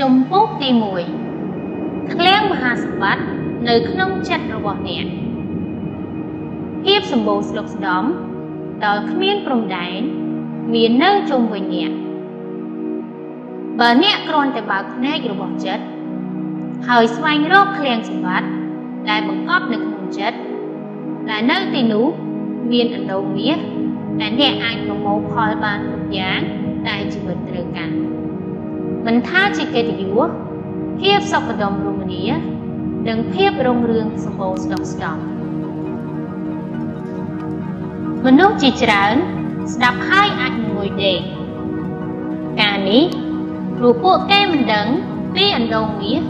ជំពូកទី1ឃ្លាំងមហាសម្បត្តិនៅក្នុងចិត្តរបស់អ្នកភាពសម្បូរស្លុកស្ដំដល់គ្មានព្រំដែនមាននៅជុំវិញអ្នកបើអ្នកគ្រាន់តែបើកភ្នែករបស់ចិត្តហើយស្វែងរកឃ្លាំងសម្បត្តិដែលបង្កប់នៅក្នុងចិត្តដែលនៅទីនោះមានអណ្ដូងមាសដែលអ្នកអាចប្រមូលផលបានគ្រប់យ៉ាងដែលជីវិតត្រូវការ មិនថាជាកិត្តិយសភាពសុខដុមរមនានិងភាពរុងរឿងសម្បូរស្ដុកស្ដំមនុស្សជាច្រើន ស្ដាប់ហើយអាចងួយដេកការនេះព្រោះពួកគេមិនដឹងពីអណ្ដូងមាស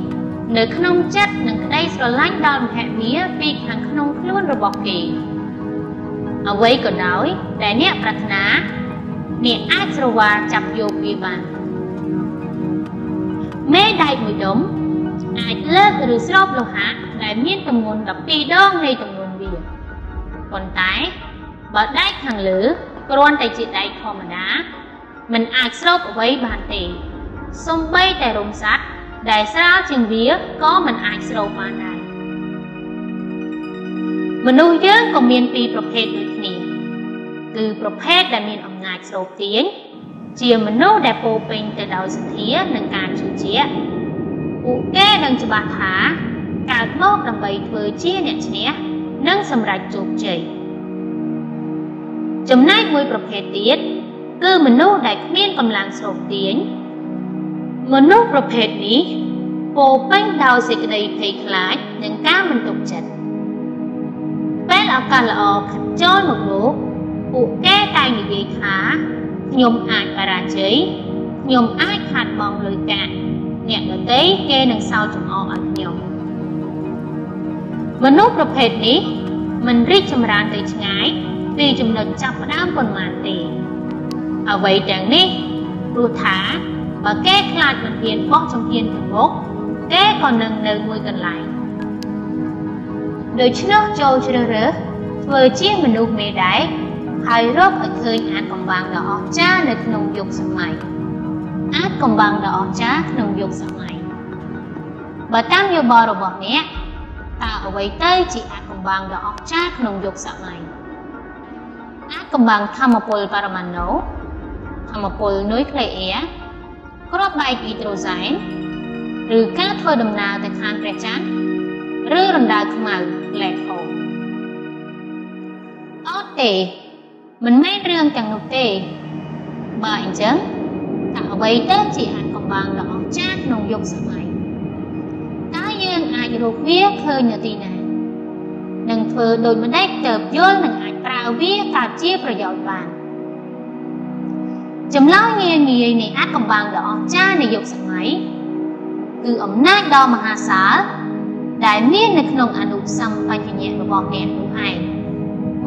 នៅក្នុងចិត្តនិងក្តីស្រឡាញ់ដល់មហិមាពីខាងក្នុងខ្លួនរបស់គេអ្វីក៏ដោយដែលអ្នកប្រាថ្នាអ្នកអាចស្រវាលចាប់យកវាបាន មេដែកមួយដុំអាចលើកឬស្របលោហៈដែលមានទម្ងន់12ដងនៃទម្ងន់វាប៉ុន្តែបើដែកខាងលើគ្រាន់តែជាដែកធម្មតាมันអាចស្រូបអ្វីបានទេសំបីតែរោមសัตว์ដែលស្រាលជាងវាក៏មិនអាចស្រូបបានដែរមនុស្សយើងក៏មានពីរប្រភេទដូចគ្នាគឺប្រភេទដែលមានអំណាចស្រូបទាញ ជាមនុស្សដែលពោពេញទៅដោយសទ្ធានិងការជឿជាក់ពួកគេនឹងច្បាស់ថាកើតមកដើម្បីធ្វើជាអ្នកឈ្នះនិងសម្រេចជោគជ័យចំណែកមួយប្រភេទទៀតគឺមនុស្សដែលគ្មានកម្លាំងស្រូបទាញមនុស្សប្រភេទនេះពោពេញដោយសេចក្តីភ័យខ្លាចនិងការមិនទុកចិត្តពេលឱកាសល្អខិតចូលមកលោកពួកគេតែងនិយាយថា ខ្ញុំអាចបរាជ័យខ្ញុំអាចខាត់បងលុយកាក់អ្នកដទៃគេនឹងសោកចំអកឲ្យខ្ញុំមនុស្សប្រភេទនេះមិនរីកចម្រើនទៅឆ្ងាយពីចំណុចចាប់ផ្ដើមប៉ុន្មានទេអ្វីទាំងនេះព្រោះថាបើគេខ្លាចមិនហ៊ានបោះជំហានទៅមុខគេក៏នឹងនៅមួយកន្លែងដូច្នោះចូលជ្រើសរើសធ្វើជាមនុស្សមេដែកហើយរកឲ្យ ឃើញអាចកំបាំងដ៏អស្ចារ្យនៅក្នុងយុគសម័យអាចកំបាំងដ៏អស្ចារ្យក្នុងយុគសម័យបើតាមយោបល់របស់អ្នកតើអ្វីទៅជាអាចកំបាំងដ៏អស្ចារ្យក្នុងយុគសម័យអាចកំបាំងធម្មពលបរមាណូធម្មពលនុយក្លេអ៊ែរគ្រាប់បែកអ៊ីដ្រូសែនឬការធ្វើដំណើរទៅខាងព្រះច័ន្ទឬរណ្ដៅខ្មៅ black hole អត់ទេ មិនមែនរឿងទាំងនោះទេ បើអញ្ចឹងតើអ្វីទៅជាអាចកំបាំងដ៏អស្ចារ្យក្នុងយុគសម័យតើយើងអាចរកវាឃើញនៅទីណានឹងធ្វើដូចម្ដេចទៅយល់នឹងអាចប្រើវាកើតជាប្រយោជន៍បានចម្លើយងាយងាយនៃអាចកំបាំងដ៏អស្ចារ្យនៃយុគសម័យគឺអំណាចដ៏មហាសាលដែលមាននៅក្នុងអនុសម្បញ្ញៈរបស់អ្នកនោះឯង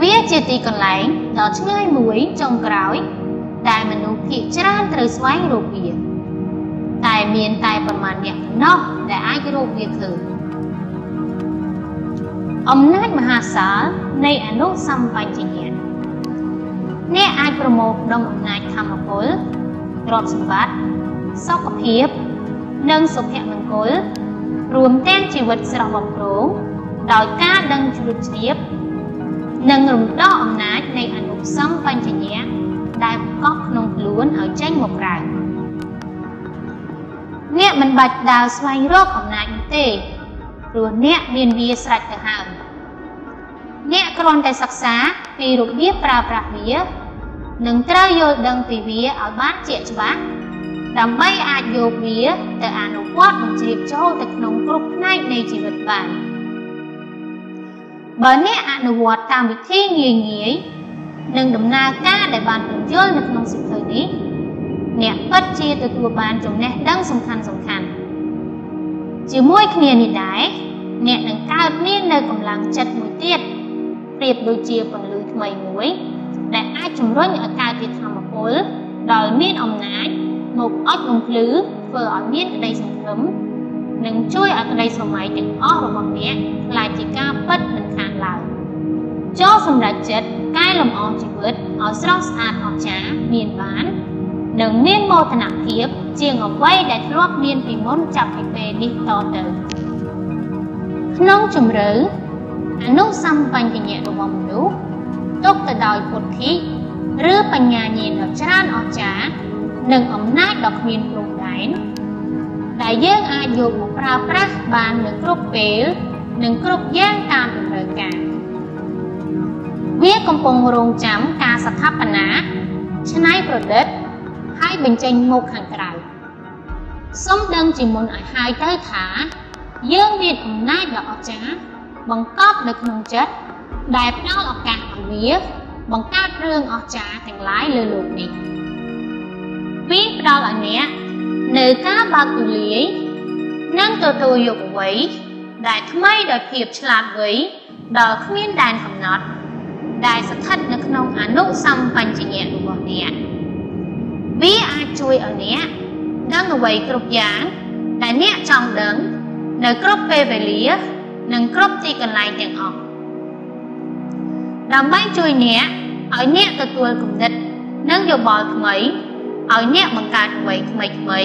វាជាទីកន្លែងដ៏ឆ្ងាយមួយចុងក្រោយ ដែលមនុស្សភាគច្រើនត្រូវស្វែងរកវាតែមានតែប្រមាណអ្នកប៉ុណ្ណោះដែលអាចរកវាឃើញអំណាចមហាសាលនៃអនុសម្បញ្ញៈអ្នកអាចប្រមូលផ្ដុំអំណាចធម្មពលទ្រព្យសម្បត្តិសុខភាព និងសុភមង្គល រួមទាំងជីវិតស្រស់បំព្រងដោយការដឹងជ្រួតជ្រាប និងរំដោះអំណាចនៃអនុសម្បញ្ញៈដែលកប់ក្នុងខ្លួនឲ្យចេញមកក្រៅអ្នកមិនបាច់ដើរស្វែងរកអំណាចនោះទេព្រោះអ្នកមានវាស្រេចទៅហើយអ្នកគ្រាន់តែសិក្សាពីរបៀបប្រើប្រាស់វានិងត្រូវយល់ដឹងពីវាឲ្យបានជាក់ច្បាស់ដើម្បីអាចយកវាទៅអនុវត្តបញ្ជ្រាបចូលទៅក្នុងគ្រប់ផ្នែកនៃជីវិតបាន បើអ្នកអនុវត្តតាមវិធីងាយងាយនិងដំណើរការដែលបានពន្យល់នៅក្នុងសិភៅនេះអ្នកពិតជាទទួលបានចំណេះដឹងសំខាន់សំខាន់ជាមួយគ្នានេះដែរអ្នកនឹងកើតមាននៅកម្លាំងចិត្តមួយទៀតប្រៀបដូចជាពន្លឺថ្មីមួយ ដែលអាចជំរុញឲ្យកើតជាធម្មពលដោយមានអំណាចមកអត់បំភ្លឺធ្វើឲ្យមានក្តីសង្ឃឹម និងជួយឲ្យក្តីស្រមៃទាំងអស់របស់អ្នកក្លាយជាការពិតមិនខានឡើយចូលសម្រេចចិត្តកែលម្អជីវិតឲ្យស្រស់ស្អាតអស្ចារ្យមានបាននិងមានមោទនភាពជាងអ្វីដែលធ្លាប់មានពីមុនចាប់ពីពេលនេះតទៅក្នុងជំរឿអនុសម្បញ្ញៈរបស់មនុស្សទុកទៅដោយពុទ្ធិឬបញ្ញាញាណដ៏ច្រើនអស្ចារ្យនិងអំណាចដ៏គ្មានព្រំដែន ដែលយើងអាចយកមកប្រើប្រាស់បាននៅគ្រប់ពេល និងគ្រប់យ៉ាងតាមតម្រូវការវាកំពុងរងចាំការស្ថាបនាច្នៃប្រឌិតហើយបញ្ចេញមកខាងក្រៅសូមដឹងជាមុនឲ្យហើយទៅថា យើងមានអំណាចដ៏អស្ចារ្យបង្កប់នៅក្នុងចិត្តដែលផ្ដល់ឱកាសឲ្យវាបង្កើតរឿងអស្ចារ្យទាំងឡាយលើលោកនេះវាផ្ដល់ឲ្យអ្នក នៅការបើកទូលាយនិងទទួលយកអ្វីដែលថ្មីដោយភាពឆ្លាតវៃដល់គ្មានដែនកំណត់ ដែលស្ថិតនៅក្នុងអនុសម្បញ្ញៈរបស់អ្នកវាអាចជួយឲ្យអ្នកដឹងអ្វីគ្រប់យ៉ាងដែលអ្នកចង់ដឹង នៅគ្រប់ពេលវេលា និងគ្រប់ទីកន្លែងទាំងអស់ដើម្បីជួយអ្នកឲ្យអ្នកទទួលគំនិត និងយោបល់ថ្មី ឲ្យអ្នកបង្កើតអ្វីថ្មីថ្មី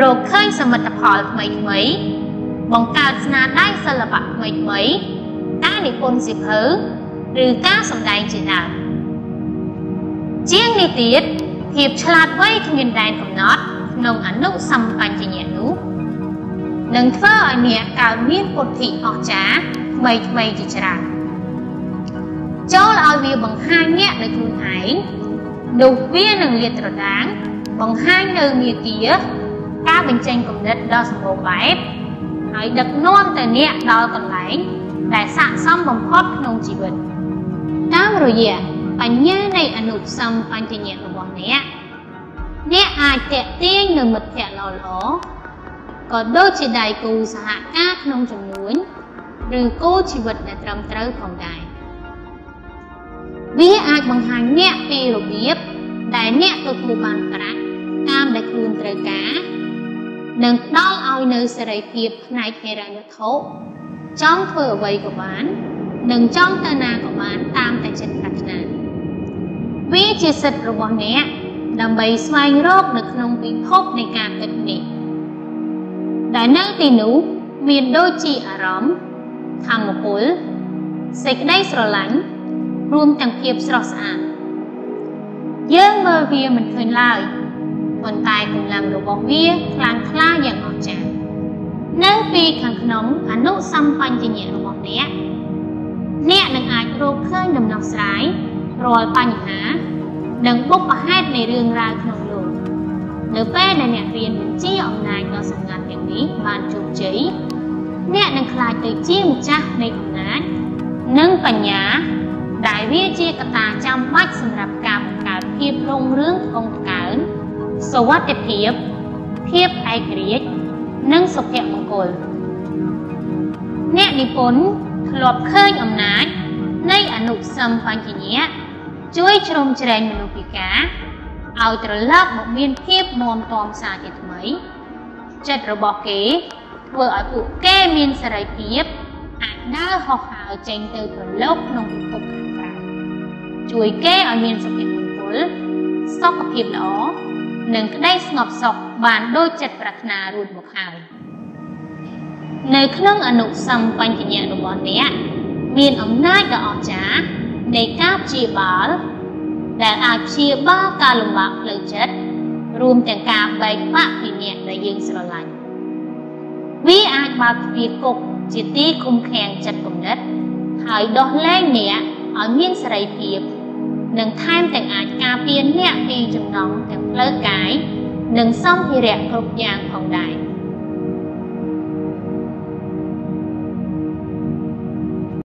រកឃើញសមិទ្ធផលថ្មីថ្មីបង្កើតស្នាដៃសិល្បៈថ្មីថ្មីការនិពន្ធសៀវភៅឬការសម្ដែងជាដើមជាងនេះទៀតភាពឆ្លាតវៃគ្មានដែនកំណត់ក្នុងអនុសម្បញ្ញៈនោះនឹងធ្វើឲ្យអ្នកកើតមានពុទ្ធិអស្ចារ្យថ្មីថ្មីជាច្រើនចូលឲ្យវាបង្ហាញអ្នកដោយខ្លួនឯង នោះវានឹងលាតត្រដាង បង្ហាញនៅមាគាការបញ្ចេញគំនិតដ៏សម្បូរបែបហើយដឹកនាំទៅអ្នកដល់កន្លែង ដែលស័ក្តិសមបំផុតក្នុងជីវិតតាមរយៈបញ្ញានៃអនុសម្បញ្ញៈរបស់អ្នកអ្នកអាចតេទៀងនៅមិត្តភ័ក្តិល្អល្អក៏ដូចជាដៃគូសហការក្នុងចំនួនឬគោលជីវិតដែលត្រឹមត្រូវផងដែរវាអាចបង្ហាញអ្នកពីរបៀប ដែលអ្នកទទួលបានប្រាក់តាមដែលខ្លួនត្រូវការនិងផ្ដល់ឲ្យនៅសេរីភាពផ្នែកហិរញ្ញវត្ថុចង់ធ្វើអ្វីក៏បាន និងចង់ទៅណាក៏បានតាមតែចិត្តប្រាថ្នាវាជាសិទ្ធិរបស់អ្នកដើម្បីស្វែងរកនៅក្នុងពិភពនៃការគិតនេះដែលនៅទីនោះមានដូចជាអារម្មណ៍ធម្មពលសេចក្តីស្រឡាញ់រួមទាំងភាពស្រស់ស្អាត យើងមើលវាមិនឃើញឡើយប៉ុន្តែកម្លាំងរបស់វាខ្លាំងក្លាយ៉ាងអស្ចារ្យនៅពីខាងក្នុងអនុសម្បញ្ញៈរបស់អ្នកអ្នកនឹងអាចរកឃើញដំណោះស្រាយរាល់បញ្ហា និងបុព្វហេតុនៃរឿងរ៉ាវក្នុងលោកនៅពេលដែលអ្នករៀនបញ្ជាអំណាចដ៏សម្ងាត់ទាំងនេះបានជោគជ័យអ្នកនឹងក្លាយទៅជាម្ចាស់នៃអំណាចនិងបញ្ញា ដែលវាជាកត្តាចាំបាច់សម្រាប់ការបង្កើត ភាពរុងរឿងថ្កុំថ្កើងសុវត្ថិភាព ភាពឯករាជ្យនិងសុភមង្គលអ្នកនិពន្ធធ្លាប់ឃើញអំណាចនៃអនុសម្បញ្ញៈជួយជ្រោមជ្រែងមនុស្សពិការឲ្យត្រឡប់មកមានភាពមាំទាំសាជាថ្មី ចិត្តរបស់គេធ្វើឲ្យពួកគេមានសេរីភាពអាចដើរហោះហើរចេញទៅប្រឡូកក្នុងពិភពខាងក្រៅជួយគេឲ្យមានសុភមង្គល សុខភាពល្អនិងក្តីស្ងប់សុខបានដូចចិត្តប្រាថ្នារួចមកហើយនៅក្នុងអនុសម្បញ្ញៈរបស់អ្នកមានអំណាចដ៏អស្ចារ្យនៃការព្យាបាលដែលអាចព្យាបាលការលំបាកផ្លូវចិត្តរួមទាំងការបែកបាក់ពីអ្នកដែលយើងស្រឡាញ់វាអាចបើកទ្វារគុកជាទីឃុំឃាំងចិត្តគំនិតហើយដោះលែងអ្នកឲ្យមានសេរីភាព និងថែមទាំងអាចការពារអ្នកពីចំណងទាំងផ្លូវកាយនិងសម្ភារៈគ្រប់យ៉ាងផងដែរ